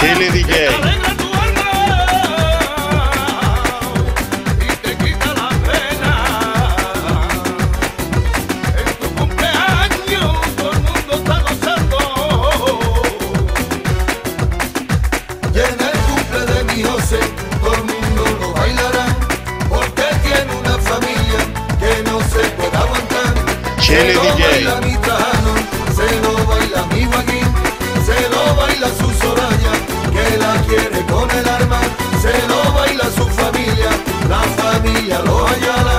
Chile te tu Y te quita la pena En tu cumpleaños Todo el mundo está gozando Y en el cumple de mi José Todo el mundo lo bailará Porque tiene una familia Que no se puede aguantar Se lo baila mi Trajano Se lo baila mi Joaquín Se lo baila su sol Royal